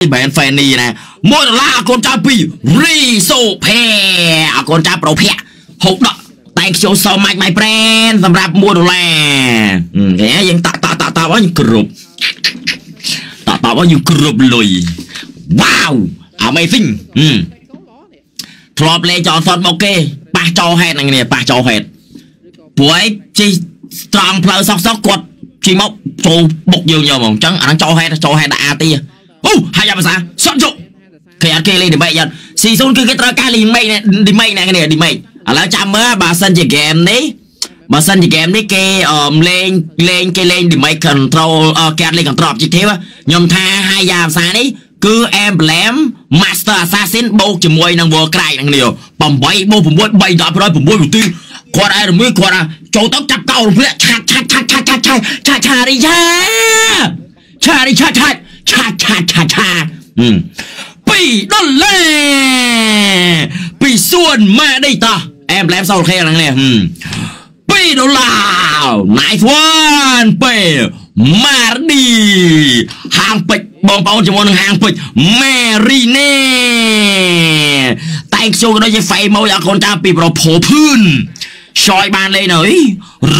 បែនហ្វេនីណា1ដុល្លារអរគុណចៅពីរីសូផេអរគុណចៅប្រូភ័ក្រហូបដកតែងខ្ញុំសូម៉ាច់ម៉ៃប្រេនសម្រាប់1ដុល្លារហឹមយើងតាក់តាក់តាក់តាក់យើងគ្រប់តាក់តាក់យើងគ្រប់លុយ Wow amazing ហឹមធ្លាប់លេងចោលសតមកគេប៉ះចោហេតហ្នឹងនេះប៉ះចោហេតព្រោះឯងជិះត្រង់ផ្លូវសោកសោកគាត់ជិះមកចូលបុកយើងយកហ្មងអញ្ចឹងអាហ្នឹងចោហេតចោហេតដាក់អាទី អូហើយយ៉ាភាសាសតយកគេអត់គេលេងឌីមេយ៉ាងស៊ីស៊ូនគឺគេត្រូវការលេងមេឌីមេណាគ្នាឌីមេឥឡូវចាំមើលបើសិនជាហ្គេមនេះបើសិនជាហ្គេមនេះគេអមលេងលេងគេលេង Demake Control គេអត់លេង Control Objective ខ្ញុំថាហើយយ៉ាភាសានេះគឺ Emblem Master Assassin បូកជាមួយនឹង World Cry ហ្នឹងនេះ8បូក6 3 10 6នាទីគាត់ឯរមួយគាត់ចូលទៅចាប់កោរភ្លាក់ឆាត់ឆាត់ឆាត់ឆាត់ឆាត់ឆាត់ឆាត់ឆារីឆាឆារីឆាត់ឆាត់ ឆាឆាឆាឆា2ដុល្លារពីសួនម៉ាដេតាអែមឡែមសោលខេហ្នឹងនេះ2ដុល្លារ nice one ពេលម៉ាឌីហាងពេជ្របងប្អូនជាមួយនឹងហាងពេជ្រម៉ារីណេតែងខ្ញុំក៏ដូចជាហ្វៃមកអរគុណតាពីប្រភពភឿនឆយបានលេងហើយ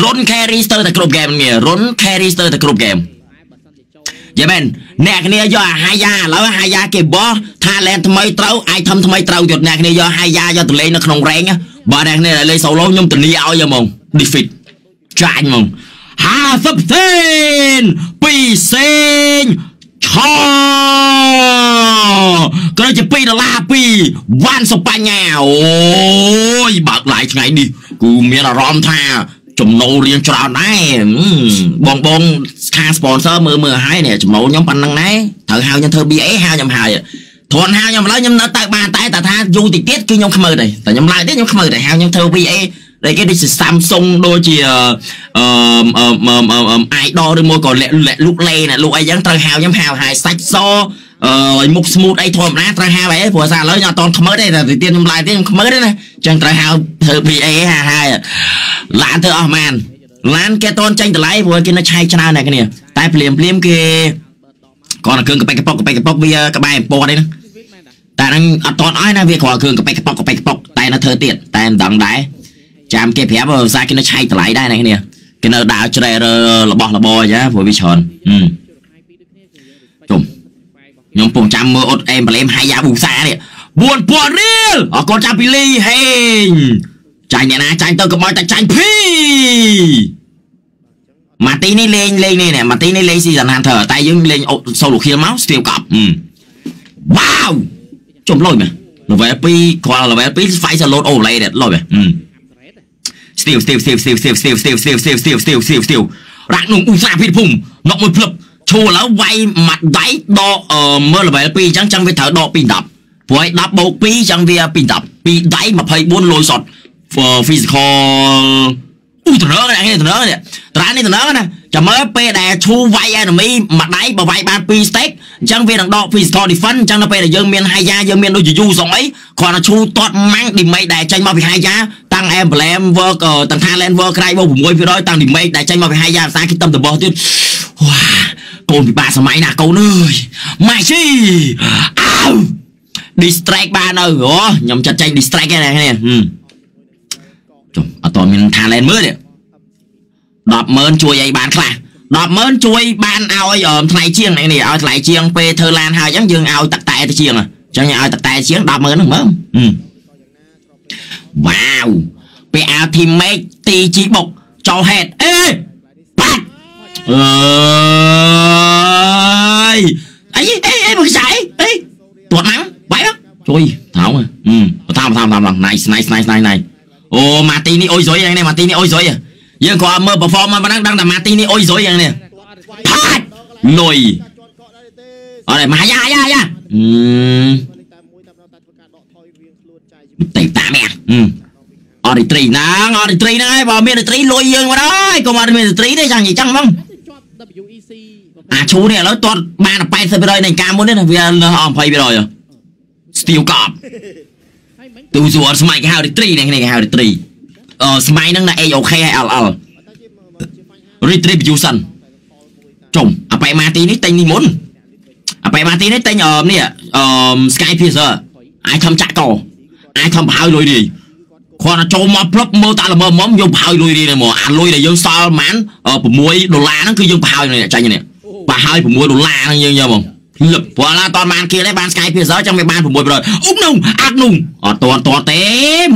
រុន carry ស្ទើរតែគ្រប់ហ្គេមនេះរុន carry ស្ទើរតែគ្រប់ហ្គេម យេមែនអ្នកគ្នាយកអាហាយ៉ាឥឡូវហាយ៉ាគេបោះថាឡែនថ្មីត្រូវអាយធំថ្មីត្រូវយកអ្នកគ្នាយកហាយ៉ាយកទៅលេងនៅក្នុងរ៉េងបើអ្នកគ្នាលេងសូឡូខ្ញុំធានាឲ្យហ្មង defeat ចាញ់ហ្មង50សេនពីសេងឆក្រោយជា2ដុល្លារពីវ៉ាន់សុបញ្ញាអូយបើកឡាយថ្ងៃនេះគឺមានអារម្មណ៍ថា ចំណូលរៀងច្រើនដែរបងបងខាង sponsor មើលមើលឲ្យនេះចំណូលខ្ញុំប៉ុណ្ណឹងដែរត្រូវហៅខ្ញុំធ្វើ BA ហៅខ្ញុំហើយធន់ហៅខ្ញុំឡើយខ្ញុំនៅទៅបានតែតែថាយូរតិចទៀតគឺខ្ញុំខ្មើដែរតែខ្ញុំឡើយទៀតខ្ញុំខ្មើដែរហៅខ្ញុំធ្វើ BA ដែលគេដូចជា Samsung ដូចជាអឺអឺអឺ idol ឬមួយក៏លាក់លុកលេណាលុកអីចឹងត្រូវហៅខ្ញុំហៅហើយសាច់ស អឺមុខ smooth អីធម្មតាត្រូវហៅអីព្រោះសារឥឡូវខ្ញុំអត់តខ្មើទេតែទៀតខ្ញុំឡាយទៀតខ្ញុំខ្មើទេណាចឹងត្រូវហៅធ្វើ BA ហៅហើយឡានធ្វើអស់ម៉ានឡានគេតន់ចាញ់តម្លៃព្រោះគេនៅឆែកច្រើនតែគ្នាតែភ្លាមភ្លាមគេគាត់គ្រឿងកប៉ិកកប៉ុកកប៉ិកកប៉ុកវាក្បែរពណ៌នេះណាតែហ្នឹងអត់តន់អស់ណាវាគ្រាន់គ្រឿងកប៉ិកកប៉ុកកប៉ិកកប៉ុកតែនៅធ្វើទៀតតែមិនដឹងដែរចាំគេប្រាប់ភាសាគេនៅឆែកតម្លៃដែរណាគ្នាគេនៅដើរជ្រែរើរបស់របរអញ្ចឹងព្រោះវាច្រើនជុំ ខ្ញុំពងចាំមើលអត់អេមប្លេមហាយ៉ាប៊ូសានេះ4000រៀលអរគុណចាំពីលីហេងចាញ់អ្នកណាចាញ់ទៅកុំឲ្យតែចាញ់ភីម៉ាទីនេះលេងលេងនេះម៉ាទីនេះលេង Season Hunter តែយើងលេង Solo Kill មកស្ទាវកប់វ៉ាវជុំលុយមែន level 2គ្រាន់ level 2 Fight Load Overlay លុយមែនស្ទាវស្ទាវស្ទាវស្ទាវស្ទាវស្ទាវស្ទាវស្ទាវស្ទាវស្ទាវស្ទាវស្ទាវស្ទាវរាក់នងឧស្សាហ៍ភិតភូមិណក់មួយភ្លឹប ឈួរឥឡូវវាយម៉ាត់ដៃដកមើល level 2អញ្ចឹងចឹងវាត្រូវដកពី10ព្រោះឲ្យ10បូក2អញ្ចឹងវាពី10ពីដៃ24លុយសត physical ឧទរងនេះទរងនេះត្រានេះទរងណាចាំមើលពេលដែលឈូវាយ enemy មួយដៃបើវាយបាន2 stack អញ្ចឹងវានឹងដក physical defense អញ្ចឹងនៅពេលដែលយើងមាន haya យើងមានដូចជាយូសងអីគ្រាន់តែឈូតតម៉ាំង damage ដែលចេញមកពី haya តាំង emblem work តាំង talent work ក្រៃបូក6%តាំង damage ដែលចេញមកពី haya ភាសាគេតំតបោះទៀតវ៉ា កូនពិបាកសម័យណាកូនអើយម៉ាស៊ីអោ distract បានទៅអូខ្ញុំចាត់ចែង distract ហ្នឹងគ្នាចុះអត់តមាន talent មើលទេ100000ជួយអីបានខ្លះ100000ជួយបានឲ្យថ្លៃជាងនេះឲ្យថ្លៃជាងពេលធ្វើឡានហើយអញ្ចឹងយើងឲ្យទឹកតែទៅជាងអញ្ចឹងឲ្យទឹកតែជាង100000ហ្នឹងមើលវ៉ាវពេលអា teammate ទីជីបុកចោលហេតអេបាត់ អើយអីអីអីមកស្អីអីទាត់ណាំបាយជួយថោងអឺថោងថោងថោង nice nice nice nice nice អូម៉ាទីនេះអុយស្រួយហ្នឹងម៉ាទីនេះអុយស្រួយយើងគ្រាន់មើល performance ប៉ុណ្ណឹងដឹងតែម៉ាទីនេះអុយស្រួយយ៉ាងនេះផាច់លុយអរម៉ាយ៉ាយ៉ាយ៉ាអឺតេតាមែនអរិត្រីហ្នឹងអរិត្រីហ្នឹងហើយបើមានអរិត្រីលុយយើងមកហើយកុំអត់មានអរិត្រីទេចាំនិយាយចឹងហ្មង WEC អាឈូនេះឥឡូវទាត់បាន80%នៃការមុននេះវាលើ20%ស្ទីលកប់ទូសួរស្មៃគេហៅរីត្រីនេះគេហៅរីត្រីអឺស្មៃហ្នឹងណា AOK ហើយ LL Retribution ចុំអាបែម៉ាទីនេះតែញនេះមុនអាបែបម៉ាទីនេះទិញអឺនេះអឺ Sky Piercer អាចធំចាក់កអាចធំប្រហើយលុយនេះ គាត់ចូលមកផ្លឹបមើលតាល្មមមកយើងប្រហើយលុយនេះមកអាលុយដែលយើងសល់ប្រហែល6ដុល្លារហ្នឹងគឺយើងប្រហើយនេះចាញ់នេះប្រហើយ6ដុល្លារហ្នឹងយើងយកមកលឹបព្រោះឡាតនបានគៀលទេបាន Sky Piercer ចឹងវាបាន600អ៊ុកនោះអាក់នោះអត់តន់តន់ទេ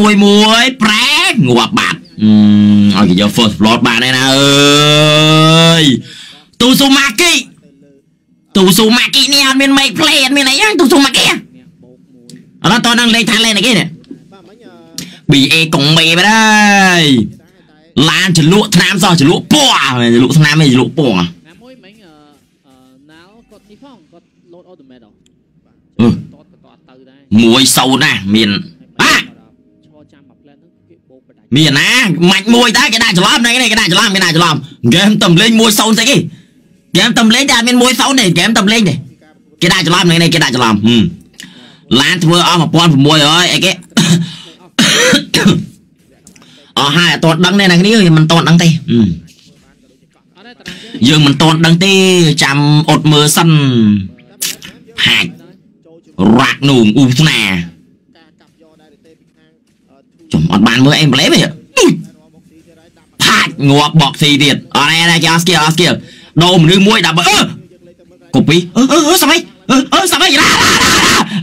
មួយមួយប្រែងាប់បាត់អឺឲ្យគេយក first floor បានឯណាអើយទូស៊ូម៉ាគីទូស៊ូម៉ាគីនេះអត់មាន make play អត់មានអីហ្នឹងទូស៊ូម៉ាគីអត់តន់នឹងលេខថាលេខអីគេនេះ BA កុងមេបាត់ហើយឡានចលក់ថ្នាំសោះចលក់ពណ៌ចលក់ថ្នាំឯងចលក់ពណ៌ណាមួយមិញអឺអឺណាវគាត់នេះផងគាត់ load automate ហ៎អឺតតតអត់ទៅដែរមួយសូនណាមានអាឈរចាំមួយផ្លែហ្នឹងគេបោកបដាច់មានណាមាច់មួយដែរគេដាក់ច្រឡំហ្នឹងគេដាក់ច្រឡំគេដាក់ច្រឡំហ្គេមតំលេងមួយសូនស្អីគេហ្គេមតំលេងតែអត់មានមួយសូនទេហ្គេមតំលេងទេគេដាក់ច្រឡំហ្នឹងគេដាក់ច្រឡំហឹមឡានធ្វើអស់1600អីគេ អស់ហើយអត់តន់ដឹងទេណាគ្នាយើងមិនតន់ដឹងទេហឹមអត់ទេតារាងយើងយើងមិនតន់ដឹងទេចាំអត់មើលសិនហាច់រ៉ាក់នូងអ៊ូស្នាចំអត់បានមើលអេមប្លេទេទុយផាច់ងាប់បកស៊ីទៀតអត់ទេណាចាស្គីអត់ស្គីដូរមនុស្សមួយដាក់បើអឺកូពីអឺអឺអឺសាប់អីអឺអឺសាប់អីរ៉ារ៉ា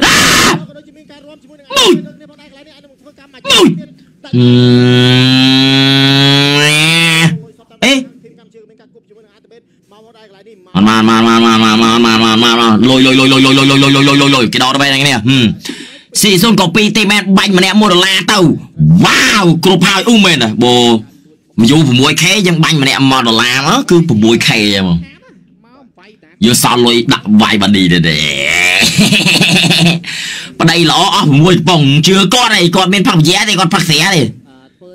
រ៉ាមួយមួយ អឺអេមកមកមកមកមកមកមកមកមកមកលុយលុយលុយលុយលុយលុយលុយលុយលុយលុយលុយលុយគេដកទៅបែរហ្នឹងនេះហឹមស៊ីស៊ុនកូពីទីមែនបាញ់ម្នាក់1ដុល្លារទៅវ៉ាវគ្រប់ហើយអ៊ូមែនបូមយូ 6k យើងបាញ់ម្នាក់1ដុល្លារមកគឺ 6k ហ្មងមកបាយតាយើងសល់លុយដាក់វាយបាឌីទេទេ ប្តីល្អអស់មួយប៉ុងជឿគាត់អីគាត់មានផឹកវិជាទេគាត់ផឹកស្រាទេ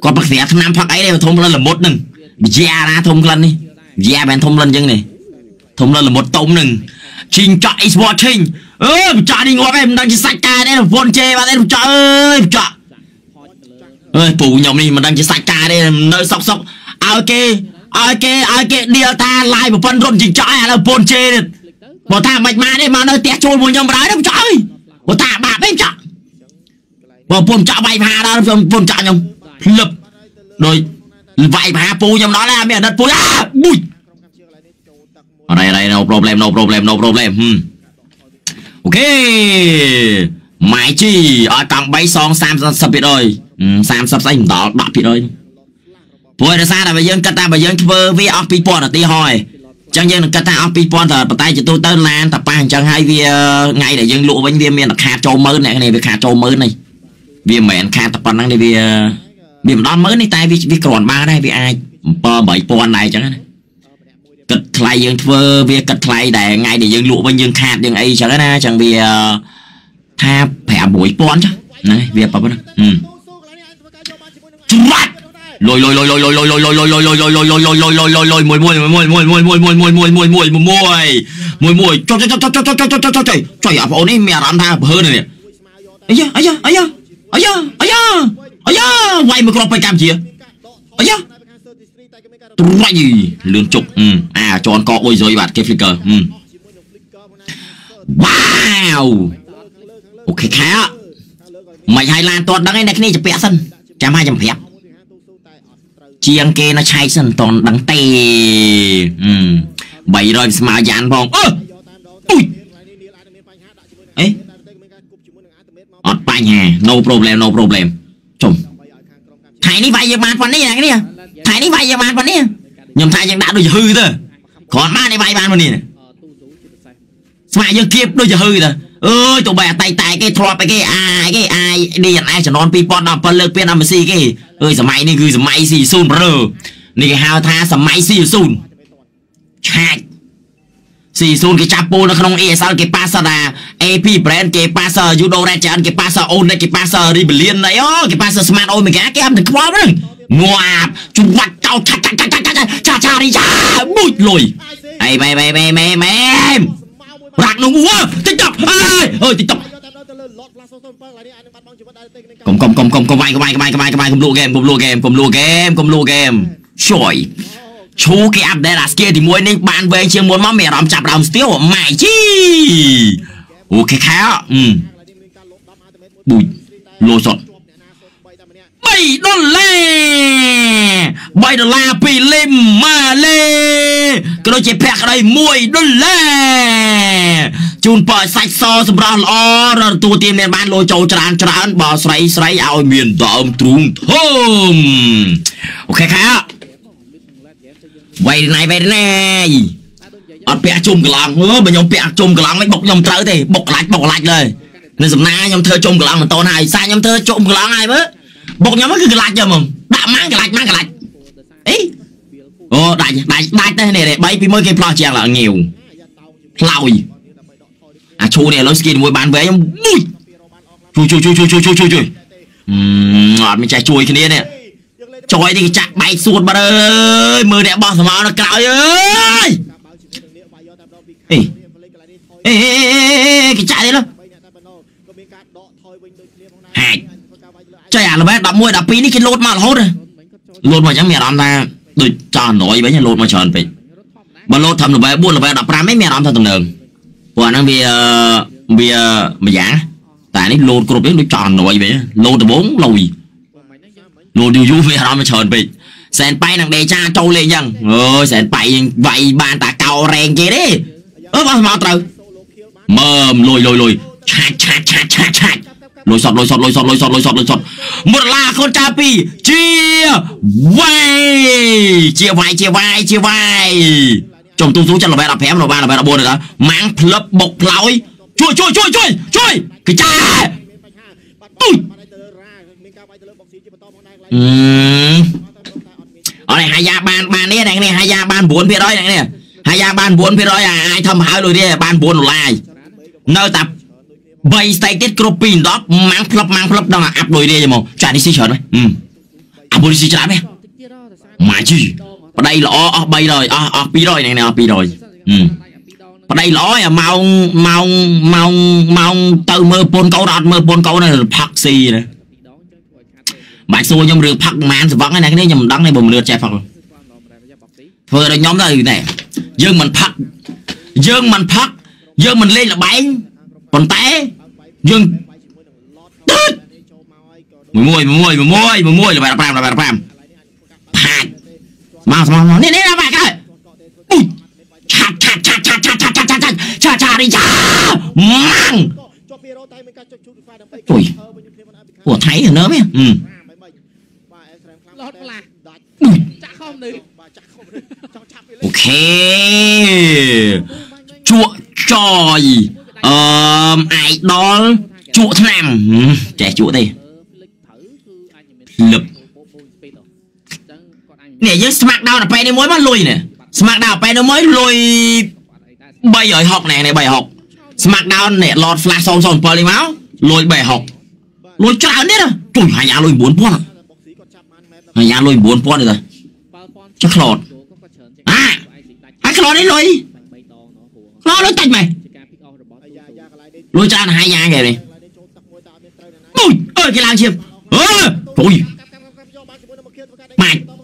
គាត់ផឹកស្រាឆ្នាំផឹកអីទេធំលិនល្មុតនឹងវិជាណាធំក្លិននេះវិជាមិនធំលិនចឹងនេះធំលិនល្មុតតុំនឹងជីងចាក់អីស្វតឈិញអឺបចាក់នេះងាប់ឯងមិនដឹងជាសាច់កាទេវុនជេបាទឯងបចាក់អើយបចាក់អើយពូខ្ញុំនេះមិនដឹងជាសាច់កាទេនៅសុកសុកឲ្យគេឲ្យគេឲ្យគេដៀលថាឡាយប្រពន្ធរត់ជីងចាក់ឯងឥឡូវវុនជេទៀត បើថាមិនបានទេមកនៅផ្ទះជួលមួយខ្ញុំបណ្ដោយទេបចាក់អើយបើថាបាបទេបចាក់បើប្រពន្ធចាក់វាយផាដល់ប្រពន្ធចាក់ខ្ញុំភ្លឹបដោយវាយផាពូខ្ញុំដល់ហើយអត់មានអាណិតពូអាបុយអរ៉ៃរ៉ៃ no problem no problem no problem ហឹមអូខេម៉ៃជីឲ្យកង់3សង30%អើយ30ស្អីមិនដល់10%ព្រោះដោយសារតែបើយើងគិតថាបើយើងធ្វើវាអស់2000នាទីហើយអញ្ចឹងយើងនឹងគិតថាអស់2000តែប៉ុន្តែជាទូទៅឡានតែប៉ះអញ្ចឹងហើយវាថ្ងៃដែលយើងលក់វិញវាមានតែខាតចូល10000អ្នកនេះវាខាតចូល10000នេះវាមិនមែនខាតតែប៉ុណ្្នឹងទេវាវាមិនដល់10000នេះតែវាវាគ្រាន់បានដែរវាអាច7 8000ដែរអញ្ចឹងណាគិតថ្លៃយើងធ្វើវាគិតថ្លៃដែលថ្ងៃដែលយើងលក់វិញយើងខាតយើងអីចឹងណាចឹងវាថា5000ចុះហ្នឹងហើយវាប៉ុណ្ណឹងហឹមច្រាច់ លុយលុយលុយលុយលុយលុយលុយលុយលុយលុយលុយលុយលុយលុយលុយលុយលុយលុយមួយមួយមួយមួយមួយមួយមួយមួយមួយមួយមួយមួយមួយមួយចុចចុចចុចចុចចុចចុចចុចចុចចុចចុយអាបងអូននេះមានអារម្មណ៍ថាបើហឺនេះអាយ៉ាអាយ៉ាអាយ៉ាអាយ៉ាអាយ៉ាអាយ៉ាវាយមកគ្រាប់ទៅកម្ពុជាអាយ៉ាត្រាច់លឿនជុកអាជន់កអុយសុយបាទគេ flicker វ៉ាវអូខេខែមិនឲ្យឡានតតដឹងឯអ្នកគ្នាជពាក់សិនចាំឲ្យចាំប្រាប់ ជាងគេនៅឆែកសិនតន់ដឹងទេ300ស្មើយ៉ានផងអឺទុយអេអត់បញ្ហា no problem no problem ចុំថ្ងៃនេះវាយយើងបានប៉ុណ្នេះអ្នកគ្នាថ្ងៃនេះវាយយើងបានប៉ុណ្នេះខ្ញុំថាយើងដាក់ដូចហឺទៅគ្រាន់បានឯវាយបានប៉ុណ្នេះអឺទូទូជាពិសេសស្មាយើងគៀបដូចជាហឺទៅអើយទៅបែអតីតែគេធ្លាប់ឯគេអាយគេអាយ DNA ចំនួន2017លើកពាន MSC គេ អើយសម័យនេះគឺសម័យ40ប្រឺនេះគេហៅថាសម័យ40ឆាច់40គេចាប់ពូនៅក្នុង ESL គេប៉ាសតា AP brand គេប៉ាស Judo Red Giant គេប៉ាស Onyx គេប៉ាស Rebellion អីអូគេប៉ាស Smart Omega គេអត់ទៅខ្វល់ហ្នឹងងាប់ច្បាត់ចោលឆាច់ឆាច់ឆាច់ឆាច់ឆាច់ឆាឆារីយ៉ាបុយលុយអីម៉ែម៉ែម៉ែម៉ែម៉ែប្រាក់នោះអើ TikTok អើយអើយ TikTok កុំ កុំកុំកុំកុំវាយកុំវាយកុំវាយកុំវាយកុំវាយកុំលក់ហ្គេមកុំលក់ហ្គេមកុំលក់ហ្គេមកុំលក់ហ្គេមជួយឈូគេអាប់ដេតអាស្គីទី1នេះបានវែងជាងមុនមកមានអារម្មណ៍ចាប់ដើមស្ទៀវម៉ែជីអូខេខែអឺប៊ូលោសុត3ដុល្លារ3ដុល្លារពីលីមម៉ាឡេក៏ដូចជាភក្តី1ដុល្លារ ជូនបើសាច់សសម្រាប់ល្អរទទួលទានមានបានលោចូលច្រើនច្រើនបើស្រីស្រីឲ្យមានដើមទ្រូងធំអូខេខែវៃណៃវៃណៃអត់ពាក់ជុំកន្លងអឺបើខ្ញុំពាក់ជុំកន្លងមិនបុកខ្ញុំត្រូវទេបុកកន្លាច់បុកកន្លាច់លើនៅសំណាខ្ញុំធ្វើជុំកន្លងមិនតូនហើយសាខ្ញុំធ្វើជុំកន្លងហើយមើលបុកខ្ញុំគឺកន្លាច់ចឹងហ្មងដាក់ម៉ាំងកន្លាច់ម៉ាំងកន្លាច់អីអូដាច់ដាច់ដាច់ទេនេះ3ពី1គេផ្លោះជាងឡើងងាវផ្លោយអា ឈូនេះឥឡូវស្គីមួយបានវែងខ្ញុំមួយជួយជួយជួយជួយជួយជួយជួយអឺអត់មានចេះជួយគ្នានេះចយនេះគេចាក់បែកសួតបាត់អើយមើលអ្នកបោះស្មោនៅក្រោយអើយអេអេគេចាក់នេះលើហាច់ចុយអាល្បែ11 12នេះគេលោតមករហូតលោតមកអញ្ចឹងមានអារម្មណ៍ថាដូចចោល100វិញលោតមកច្រើនពេកបើលោតធ្វើល្បែ4ល្បែ15នេះមានអារម្មណ៍ថាតំណើង ព្រោះអាហ្នឹងវាវាម្យ៉ាងតែនេះលោតគ្រប់នេះដូចចោល100វិញលោតដំបងលុយលោតយូរយូរវាអារម្មណ៍ច្រើនពេកសែនប៉ៃនឹងដេចាចូលលេងអញ្ចឹងអើយសែនប៉ៃយើងវាយបានតាកោរែងគេទេអឺបោះមកត្រូវមើមលុយលុយលុយឆាច់ឆាច់ឆាច់ឆាច់ឆាច់លុយសតលុយសតលុយសតលុយសតលុយសតលុយសតមួយដុល្លារកូនចាពីជាវាយជាវាយជាវាយជាវាយ ចុំទូស៊ូចាត់ល្បែ15ល្បែល្បែ14ទៅម៉ាំងផ្លឹបបុកផ្លោយជួយជួយជួយជួយជួយកចាទុយអឺអរនេះហាយាបានបាននេះអ្នកនេះហាយាបាន9%អ្នកនេះហាយាបាន9%អាចធ្វើមហៅលុយនេះបាន9ដុល្លារនៅតែ3 stake ទៀតគ្រប់2 10ម៉ាំងផ្លឹបម៉ាំងផ្លឹបដល់អាប់លុយរាយហ្មងចានេះស៊ីច្រើនហ៎អាប់លុយស៊ីច្រើនហ៎ម៉ាជី ប្តីល្អអស់300អស់អស់200នេះអស់200ប្តីល្អអាម៉ោងម៉ោងម៉ោងម៉ោងទៅមើលពូនកូនអត់មើលពូនកូនផឹកស៊ីណាបាច់សួរខ្ញុំរឿងផឹកប្រហែលសវឹងហ្នឹងខ្ញុំមិនដឹងទេបើមលឿនចេះផឹកធ្វើឲ្យខ្ញុំទៅណែយើងមិនផឹកយើងមិនផឹកយើងមិនលេងលបែងប៉ុន្តែយើងមួយមួយមួយមួយមួយមួយល្បែ5ល្បែ5ផាច់ មកស្មោះនេះនេះមកកើឆាត់ឆាត់ឆាត់ឆាត់ឆាត់ឆាត់ឆាត់ឆាត់ឆាត់ឆាត់ឆាត់រីចាម៉ាំងអុយអូថៃនៅមែនអឺ lót là chả không đi អូខេជក់ចយអឺមអាយដល់ជក់ឆ្នាំចេះជក់ទេ lịch thử cứ anh nhìn នេះយើងស្មាក់ដោនអប៉ែនេះមួយមកលុយនេះស្មាក់ដោនអប៉ែនេះមួយលុយ360ណែនេះ360ស្មាក់ដោននេះ Lord Flash 007នេះមកលុយ360លុយច្រើននេះជុំអាយ៉ាលុយ9000អាយ៉ាលុយ9000នេះចុះខ្លោតអាអាខ្លោតនេះលុយខ្លោតលុយតិចមែនលុយច្រើនហើយយ៉ាគេនេះអូយអើគេឡើងឈាមអើអូយម៉ាច់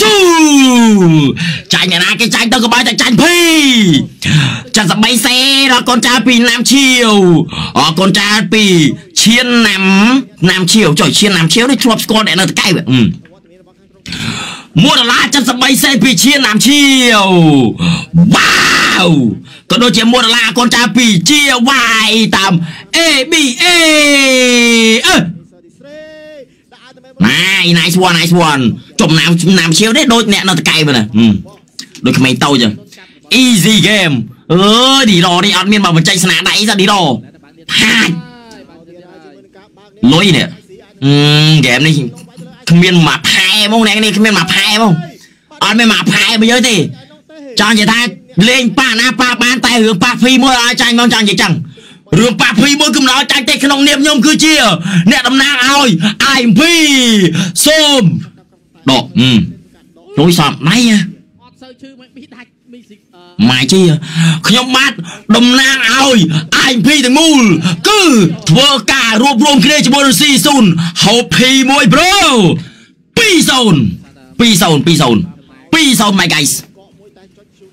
ស៊ូម៉ាគីស៊ូចាញ់អ្នកណាគេចាញ់ទៅក្បាយតែចាញ់ភីចាន់សបីសេរកូនចៅពីណាមឈៀវអកូនចៅពីឈៀនណាំណាមឈៀវចុយឈៀនណាមឈៀវនេះធ្លាប់ស្គាល់អ្នកនៅតកែវអឺ1ដុល្លារ73សេនពីឈៀនណាមឈៀវវ៉ាវក៏ដូចជា1ដុល្លារកូនចៅពីជាវាយតាម ABA អឺ nice nice one nice one ចំណាំចំណាំឈៀវទេដូចអ្នកនៅតកែវហ្នឹងដូចក្មេងតូចចឹង easy game អើយឌីរ៉នេះអត់មានមកបញ្ចេញស្នាដៃសោះឌីរ៉ហាច់លុយនេះអឺហ្គេមនេះគ្មានមកផែហ្មងអ្នកនេះគ្មានមកផែហ្មងអត់មានមកផែបើយើទេចង់និយាយថាលេងប៉ាណាប៉ាបានតែរឿងប៉ាភីមួយឲ្យចាញ់ហ្មងចង់និយាយចឹងរឿងប៉ាភីមួយកំណត់ចាញ់ទេក្នុងនាមខ្ញុំគឺជា អ្នកតំណាងឲ្យ IMP សូម ដកហឹមជួយសំដៃណាអត់សូវឈឺមិនប៊ីដាច់មីស៊ីអឺម៉ែជីខ្ញុំបាទតំណាងឲ្យ IMP ទាំងមូលគឺធ្វើការរួបរวมគ្នាជាមួយនឹង C0 ហូប P1 bro 20 20 20 20 my guys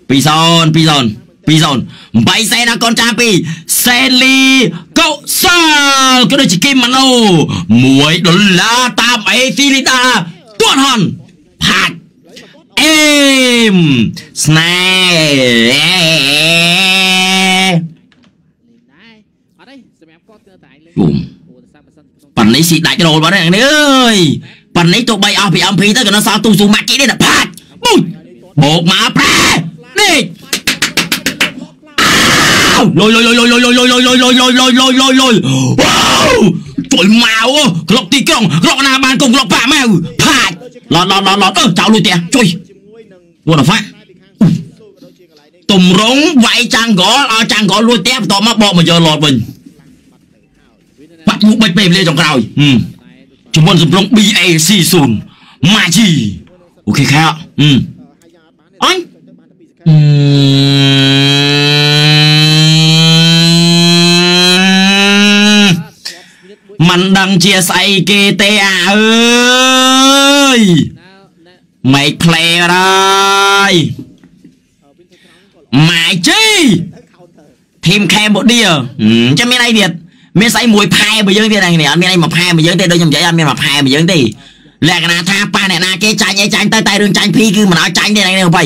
20 20 20 8សេនអកូនចាពីសេលីកុសលក៏ដូចជាគីមម៉ាណូ1ដុល្លារតាមអេស៊ីលីដា ទាត់ហនផាច់អេមស្នេហ៍លេងដែរអត់ទេសម្រាប់គាត់គឺតែឯងលេងយំព្រោះតែសាប់ប៉សិនក្នុងប៉ាន់នេះស៊ីដាច់រោលបាត់ហ្នឹងនេះអើយប៉ាន់នេះទោះបីអស់ពី MP ទៅក៏នៅសល់ទូស៊ូម៉ាក់គីនេះណាផាច់បុយបោកមកប្រែនេះអោលយលយលយលយលយលយលយលយលយលយលយលយលយលយវ៉ាវជួយមកក្លុកទីក្រុងក្លុកណាបានកុំក្លុកប៉ាម៉ៅផា ច់ឡតឡតឡតឡតអឺចៅលុយផ្ទះជួយ What the fuck ទំរងវាយចាំងកលឲ្យចាំងកលលួចផ្ទះបន្ទាប់មកបកមកយកលតវិញបាក់មុខបិចពេលវេលាចុងក្រោយហឹមជំនន់សំឡុង BAC0 ម៉ាជីអូខេខែអឺមអញ មិនដឹងជាស្អីគេទេអាអើយណាណា make play អរហើយម៉ែជីធីម Cambodia ចាំមានអីទៀតមានស្អីមួយផែបើយើងទៀតហ្នឹងនេះអត់មានអីមួយផែបើយើងទេដូចខ្ញុំនិយាយអត់មានមួយផែបើយើងទេលក្ខណៈថាប៉ះអ្នកណាគេចាញ់អីចាញ់ទៅតែរឿងចាញ់ភីគឺមិនឲ្យចាញ់ទេហ្នឹងនេះបើ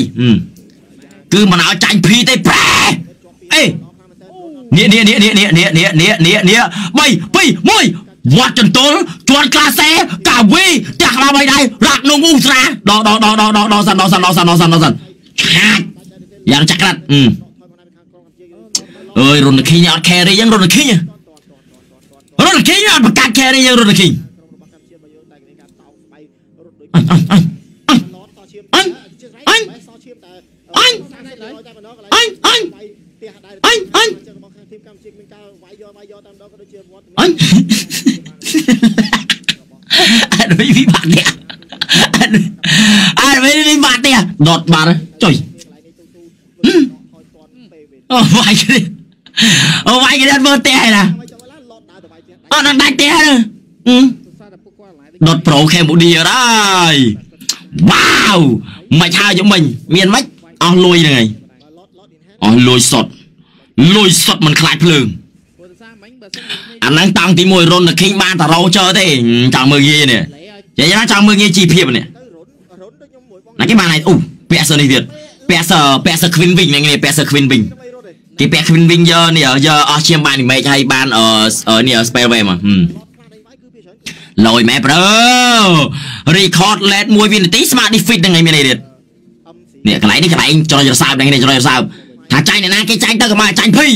គឺមិនឲ្យចាញ់ភីទេប្រែអេនេះនេះនេះនេះនេះនេះនេះនេះនេះនេះ3 2 1 វត្តចន្ទល់ជាន់ក្លាសេកាវីផ្ទះក្បាលបីដៃរ៉ាក់នងអ៊ូស្រាដកដកដកដកដកដកសិនដកសិនដកសិនដកសិនដកសិនឆាច់យ៉ាងចក្រាត់អឺអើយរុនគីងអត់ carry យ៉ាងរុនគីងរុនគីងអត់បង្កាត់ carry យ៉ាងរុនគីងអញអញអញអញអញអញអញអញអញ ទះដែរអញអញរបស់ខាងធីមកម្ពុជាមានការវាយយកវាយយកតាមដងក៏ដូចជាវត្តអញអត់វិញវិបាកទេអត់វិញវិបាកទេដុតបាត់ចុយអូវាយគេអូវាយគេអត់មើលទេណាអត់ដល់ដាច់ទេហ្នឹងដុតប្រូខេមបូឌីអត់ហើយវ៉ាវមិនឆាវយកមិញមានមិនអស់លុយហ្នឹងហើយ អស់លុយសុតលុយសុតមិនខ្លាចភ្លើងព្រោះតែសារមិញបើសិនជាអាហ្នឹងតាំងទី1រុនទៅឃីងបានតារោចើទេចង់មើលងាយនេះលេឲ្យនិយាយណាចង់មើលងាយជីភាពនេះណាគេបានហើយអូពាក់សើនេះទៀតពាក់សើពាក់សើ Queen Wing ហ្នឹងនេះពាក់សើ Queen Wing គេពាក់ Queen Wing យកនេះយកអស់ឈាមបាន image ហើយបានអឺនេះ spellway មកហឹមលយម៉ែប្រូ record late 1វិនាទីស្មា defeat ហ្នឹងឯងមានអីទៀតនេះកន្លែងនេះកន្លែងចរយរសើបហ្នឹងនេះចរយរសើប ថាចាញ់អ្នកណាគេចាញ់ទៅក៏មកចាញ់ភី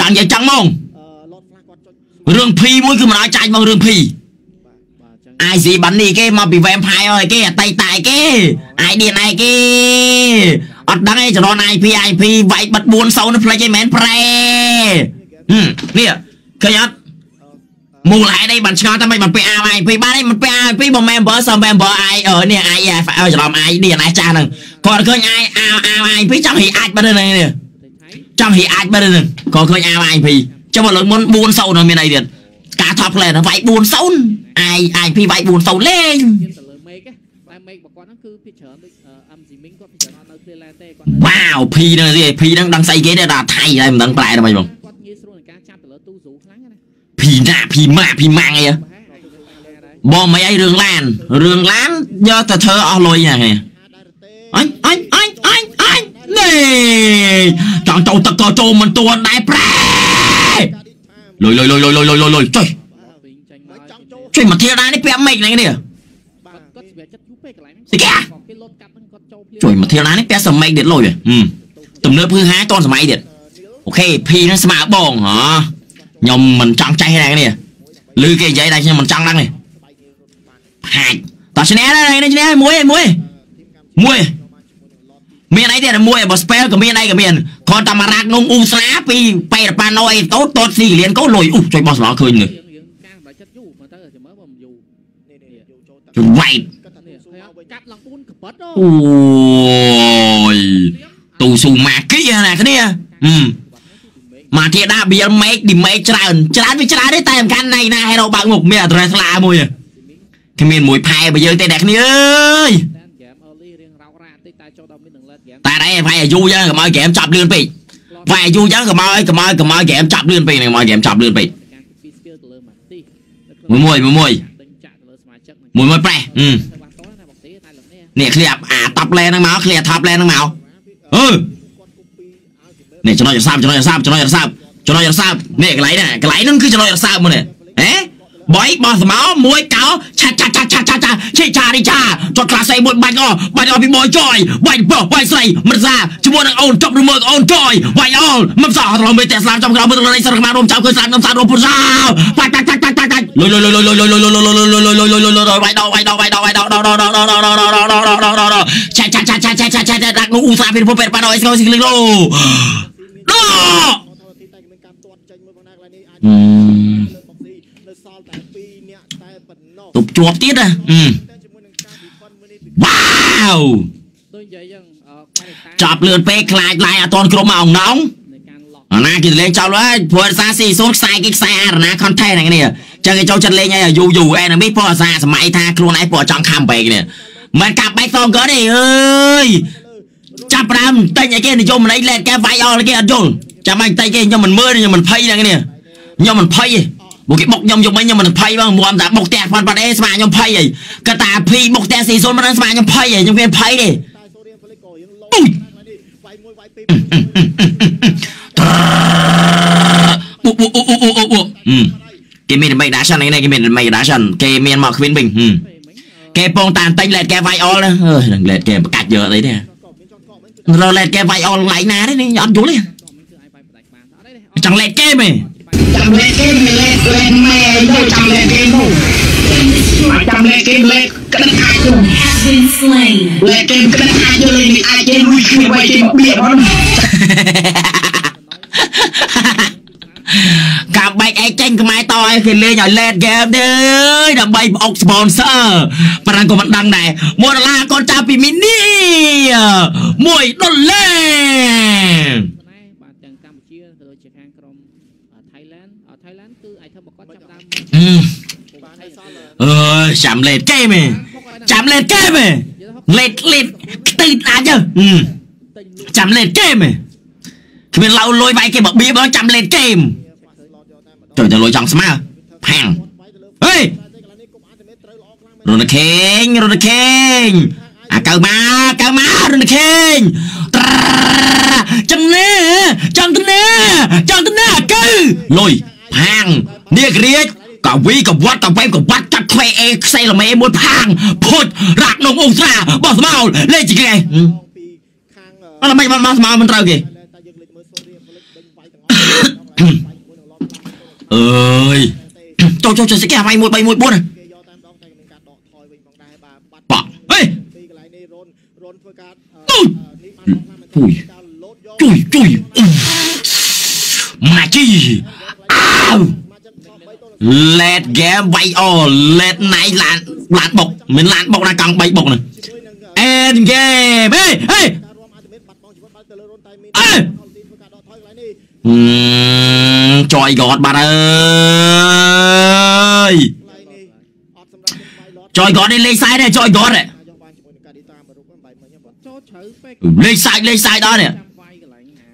ចាញ់និយាយចង់មករឿងភីមួយគឺមិនឲ្យចាញ់មករឿងភីបាទចឹង IC បាននេះគេមកពី Vampire ហើយគេអតីតឯគេ ID ណៃគេអត់ដឹងឯងចរន IP IP វាយបិទ40ផ្លេចឯងមែនប្រែហឹមនេះឃើញអត់មូលហេតុអីបានឆ្ងល់តែមិនបានពាក់ IP បានអីមិនពាក់ IP បើ member សើ member I អឺនេះ I F ឲ្យច្រឡំ ID ណៃចាស់ហ្នឹងគាត់ឃើញ I IP ចង់ហីអាចបាត់ហ្នឹងនេះតែថៃ ចង់ហីអាចបាត់ហ្នឹងគាត់ឃើញ IP ចុះមកលើកមុន40ហ្នឹងមានអីទៀតការ top plan វាយ40 I IP វាយ40លេងទៀតទៅលើមេកតែមេករបស់គាត់ហ្នឹងគឺភាគច្រើនដូច MC Ming គាត់ភាគច្រើនអត់នៅ Clearland ទេគាត់នៅវ៉ាវ P ហ្នឹងទេ P ហ្នឹងដឹងស្អីគេទេដល់ថៃហើយមិនដឹងប្រែទៅមិនបងគាត់ងាយស្រួលក្នុងការចាប់ទៅលើទូស៊ូខ្លាំងណាស់ P ណា P ម៉ា P ម៉ាំងអីហ៎ប្រហែលហើយទៅដែរបងមិនអីរឿងឡានរឿងឡានយកទៅធ្វើអស់លុយហ្នឹងគេអញអញអញអញអញនេះ ចង់ចូលទឹកក៏ចូលមិនទាន់ដែរប្រែលុយលុយលុយលុយលុយលុយលុយចុះចេញមកធារានេះពាក់មេឃហ្នឹងនេះគាត់សម្រាប់ចិត្តយូរពេកកន្លែងហ្នឹងគេលុតកាត់ហ្នឹងគាត់ចូលភីជួយមកធារានេះពាក់សមេឃទៀតលុយហ៎ទំនើបហឺហាតនសម័យទៀតអូខេភីហ្នឹងស្មើបងហ៎ខ្ញុំមិនចង់ចេះដែរនេះឮគេនិយាយតែខ្ញុំមិនចង់ដែរនេះផាច់តោះឈ្នះដែរនេះឈ្នះមួយមួយមួយ មានអីទៀតមួយបើ spell ក៏មានអីក៏មានគ្រាន់តែមករាក់នំអ៊ូស្លាពីប៉េរប៉ាណូអីតូតតតស៊ីកលៀនកោលុយអ៊ូជួយបោះស្លោឃើញនេះយើងយើងកាំងបើចិត្តយូរមើលទៅចាំមើលបើមិនយូរនេះនេះយកចូលតាជួយវាយគាត់ថានេះស៊ូហើយមកវិញកាត់ឡើង4កបិតអូអូយទូស៊ូម៉ាគីណាគ្នាហឹមមកធាដាបៀលមេកឌីមេកច្រើនច្រើនវាច្រើនទេតែសំខាន់ណៃណាហេរ៉ូបើកមុខមានអត្រេសឡាមួយគ្មានមួយផែបើយើងទេអ្នកគ្នាអើយ តែអីផែអាយុយើងកុំឲ្យហ្គេមចាប់លឿនពេកផែអាយុយើងកុំឲ្យកុំឲ្យកុំឲ្យហ្គេមចាប់លឿនពេកកុំឲ្យហ្គេមចាប់លឿនពេកការពី skill ទៅលើម៉ាទីមួយមួយមួយមួយដេញចាក់ទៅលើសមាជិកមួយមួយប្រេះហឹមទៅបាត់តោះណាបងទីតែលោកនេះនេះឃ្លាអាតប់លែនហ្នឹងមកឃ្លាថប់លែនហ្នឹងមកអឺគាត់គូពីឲ្យជំនឿនេះចំណុចរសើបចំណុចរសើបចំណុចរសើបចំណុចរសើបនេះកន្លែងនេះកន្លែងហ្នឹងគឺចំណុចរសើបមកនេះ ហេបយបោះស្មោមួយកោឆាឆាឆាឆាឆាឆាឆេឆារីឆាចត់ក្លាសៃមួយបាច់អបាច់អពីបយចយបាច់ប្រុសបាច់ស្រីមិនសាជាមួយនឹងអូនចប់ឬមើលអូនចយបាច់អលមិនសាត្រង់មេតែស្លាមចំក្រោមមើលរៃសរខ្មារំចាំឃើញស្លាមខ្ញុំសារំពុសាបាច់តាច់តាច់តាច់តាច់លុយលុយលុយលុយលុយលុយលុយលុយលុយលុយលុយលុយលុយលុយលុយលុយវាយដោវាយដោវាយដោវាយដោដោដោដោដោដោដោដោដោដោដោឆាឆាឆាឆាឆាឆាឆាដាក់នោះឧស្សាហ៍ពីពុះពេតប៉ាណោអីស្គយស៊ីលីឡូដោថតទីតែមានការទាត់ចេញមួយផងណាកន្លែងនេះអាចលើបុកស៊ីនៅសល់តែ2នាក់តែប៉ុ ណ្ណោះទប់ជាប់ទៀតណាអឺតែជាមួយនឹងការវិផុនមួយនេះវ៉ាវដូចនិយាយយ៉ាងអឺការិតាចាប់លឿនពេកខ្លាចឡាយអត់តន់គ្រប់មកអងណងនៃការ lock អាណាគេលេងចោលហើយព្រោះអាសាស៊ីសូនខ្សែគេខ្សែអារណា content ហ្នឹងនេះចឹងគេចូលចិត្តលេងឲ្យយូរយូរអេណាមីព្រោះអាសាសម័យថាខ្លួនឯងព្រោះចង់ខំបែកនេះមិនកាប់បែកសងក៏ទេអើយចាប់ផ្ដើមតែញឲ្យគេនិយមមិនអីលេតគេវាយអល់គេអត់យល់ចាំបាច់តែគេខ្ញុំមិនមើលខ្ញុំមិនភ័យហ្នឹងនេះខ្ញុំមិនភ័យទេ ពួកគេបុកខ្ញុំយកមិញខ្ញុំមិនភ័យបងមួមតែបុកផ្ទះផាន់បាត់អេស្មាខ្ញុំភ័យហីគាត់តាភីបុកផ្ទះស៊ីសូនមិនដឹងស្មាខ្ញុំភ័យហីខ្ញុំមានភ័យទេតែសូរៀងហ្វលិកក៏រៀងលោណាកន្លែងនេះវាយមួយវាយពីរអូអូអូអូអូអូអូគេមានដើម្បីដាសិននេះគេមានដើម្បីដាសិនគេមានមកគ្វីនវិញពេលមិញអឺគេពងតានតែងលេតគេវាយអល់ណាអើយនឹងលេតគេប្រកាច់យកអីទេក៏មានចង់កក់មិនរលេតគេវាយអល់ឡៃណាទេនេះអត់យល់ទេក៏មិនគឺអាចបាយបដាច់បានអត់ទេចង់លេតគេមែន ចាំលេខគេមិនលេខលេខម៉ែទៅចាំលេខគេមកចាំលេខគេលេខក្តិតអាចទៅ has been slain. លេខគេក្តិតអាចយកលេខនេះអាចគេលួយគ្នាໄວគេមកបៀបហ្នឹងកាំបែកអីចេញខ្មែរតឲ្យគេលេងឲ្យលេតហ្គេមទេអើយដើម្បីបអុក sponsor ប៉ុន្តែក៏មិនដឹងដែរ1ដុល្លារកូនចាប់ពីមីនី1ដុល្លារ អើយចាំលេតគេមែនចាំលេតគេមែនលេតលេតខ្ទេចអាចទៅចាំលេតគេមែនគ្មានឡៅលុយវាយគេបបៀបចាំលេតគេចូលទៅលុយចង់ស្មើផាំងហេរុនខេងរុនខេងអាកៅម៉ាកៅម៉ារុនខេងចឹងណែចង់ទៅណែចង់ទៅណែអាកៅលុយផាំងនាគរាជ កវីកវត្តតវែងកវត្តចាត់ខ្វែអេខ្សែលមេមួយផាងភុតរាក់នងអ៊ុងស្រាបោះស្មោលលេខជាគេអត់មិនបានបោះស្មោលមិនត្រូវគេអើយចុះចុះចុះសិគេអាវ៉ៃ1 3 1 4បាក់ហេជួយជួយជួយម៉ាជីអើ let game វៃអ let night ឡានឡានបុកមានឡានបុកណាកង់3បុកហ្នឹង end game ហេហេអើចយគាត់បាត់ហើយចយគាត់នេះលេខ40ទេចយគាត់លេខសាច់លេខសាច់ដល់នេះ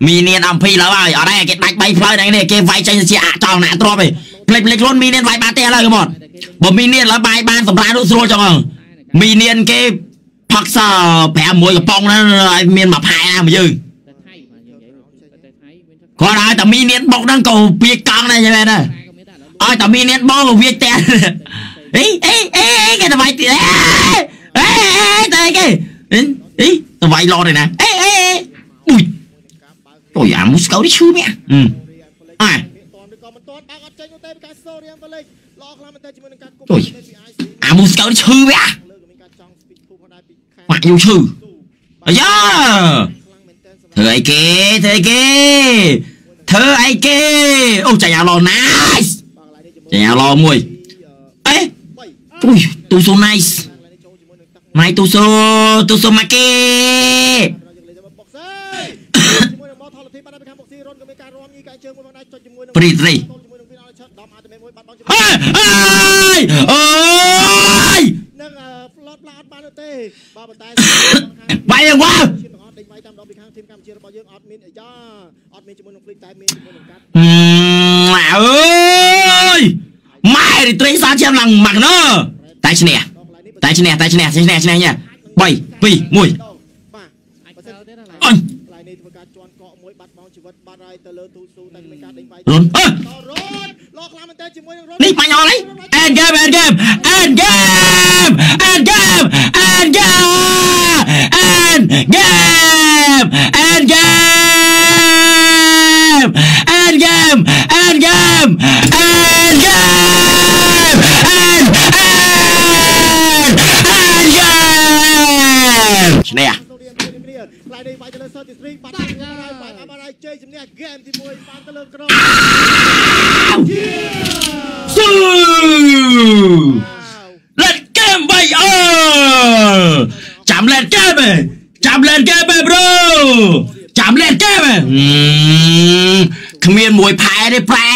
មីនៀនអំពីឡើយហើយអត់ទេគេដាច់3ផ្លូវហ្នឹងនេះគេវាយចេញជាអចលណាក់ទ្របឯង ផ្លេចផ្លេចខ្លួនមីនៀនវាយបាត់ទេឥឡូវគេមកបើមីនៀនឡើយបាយបានសម្រាប់នោះស្រួលចឹងហ៎មីនៀនគេផឹកស5មួយកំប៉ុងហ្នឹងឲ្យមានមួយផែណាមកយើងតែថៃបាទយើងនិយាយតែថៃមានថាគាត់ឲ្យតែមីនៀនបុកហ្នឹងក៏វាកង់ដែរយល់មែនទេក៏មានដែរឥឡូវឲ្យតែមីនៀនបងក៏វាតែអីអីអីគេទៅវាយទៀតអេអេតែគេអីអីទៅវាយឡតឯណាអេអេអ៊ុយការបើកអូយអាមូស្កោនេះឈឺមែនអឺរៀងហ្វលិកអ่ะមានតនឬក៏ មិនតនបើកអត់ចេញទេការសូរៀងហ្វលិកល្អខ្លាំងមែនតើជាមួយនឹងការគុំអុយពី IC អាមូស្កោនេះឈឺមែនលើក៏មានការចង់ speed ភូផងដែរពីខាងម៉ាក់យូឈឺអអាយ៉ាធ្វើអីគេធ្វើអីគេធ្វើអីគេអូចាញ់អាឡណាយចាញ់អាឡមួយអេអុយទូសូណៃសម៉ៃទូសូទូសូម៉ាគេព្រីត្រី អេអើយអូយនឹងផ្លត់ផ្លាអត់បានទេបាទប៉ុន្តែបាយយ៉ាងវ៉ាឈាមទាំងអស់ដេញវាយតាមដងពីខាងធីមកម្ពុជារបស់យើងអត់មានអាយ៉ាអត់មានជាមួយនឹងភ្លេចតែមានជាមួយនឹងកាត់អឺអើយម៉ែរីត្រីសាឈាមឡើងមកណើតែឈ្នះដងកន្លែងនេះតែឈ្នះតែឈ្នះឈ្នះឈ្នះញ៉ា3 2 1បាទអាចទៅទេណាអញ បាត់បង់ជីវិតបាត់ហើយទៅលើទូស៊ូតែគ្មានការដេញវាយរុនអើតរ៉ូនលោកខ្លាំងមែនតើជាមួយនឹងរ៉ូននេះបាញ់អស់ហើយ end game end game end game end game end game end game end game end game end game end game ហ្គេមទី1បានទៅលើក្រុមស៊ូ Let game bay all ចាំ let game ឯងចាំ let game ឯង bro ចាំ let game ឯងគ្មានមួយផែទេប្រែ